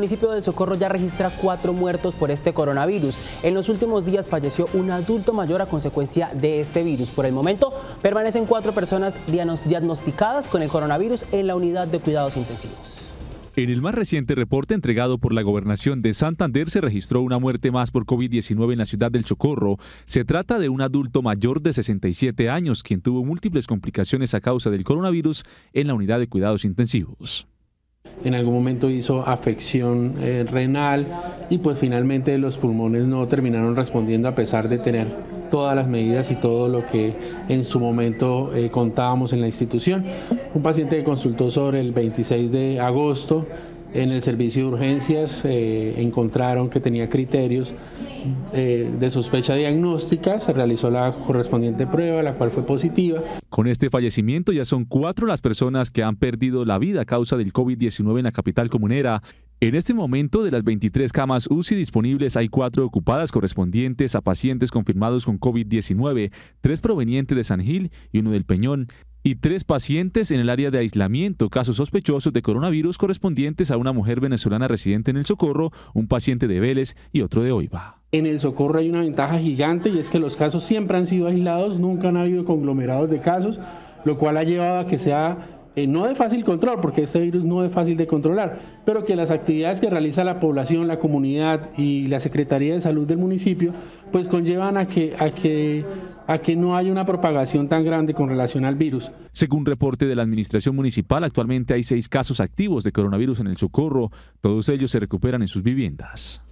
El municipio del Socorro ya registra cuatro muertos por este coronavirus. En los últimos días falleció un adulto mayor a consecuencia de este virus. Por el momento permanecen cuatro personas diagnosticadas con el coronavirus en la unidad de cuidados intensivos. En el más reciente reporte entregado por la gobernación de Santander se registró una muerte más por COVID-19 en la ciudad del Chocorro. Se trata de un adulto mayor de 67 años quien tuvo múltiples complicaciones a causa del coronavirus en la unidad de cuidados intensivos en algún momento hizo afección eh, renal y pues finalmente los pulmones no terminaron respondiendo a pesar de tener todas las medidas y todo lo que en su momento eh, contábamos en la institución. Un paciente que consultó sobre el 26 de agosto en el servicio de urgencias eh, encontraron que tenía criterios eh, de sospecha diagnóstica, se realizó la correspondiente prueba, la cual fue positiva. Con este fallecimiento ya son cuatro las personas que han perdido la vida a causa del COVID-19 en la capital comunera. En este momento, de las 23 camas UCI disponibles, hay cuatro ocupadas correspondientes a pacientes confirmados con COVID-19, tres provenientes de San Gil y uno del Peñón y tres pacientes en el área de aislamiento, casos sospechosos de coronavirus correspondientes a una mujer venezolana residente en el Socorro, un paciente de Vélez y otro de Oiva. En el Socorro hay una ventaja gigante y es que los casos siempre han sido aislados, nunca han habido conglomerados de casos, lo cual ha llevado a que sea eh, no de fácil control, porque este virus no es fácil de controlar, pero que las actividades que realiza la población, la comunidad y la Secretaría de Salud del municipio, pues conllevan a que, a que, a que no haya una propagación tan grande con relación al virus. Según reporte de la Administración Municipal, actualmente hay seis casos activos de coronavirus en el Socorro, todos ellos se recuperan en sus viviendas.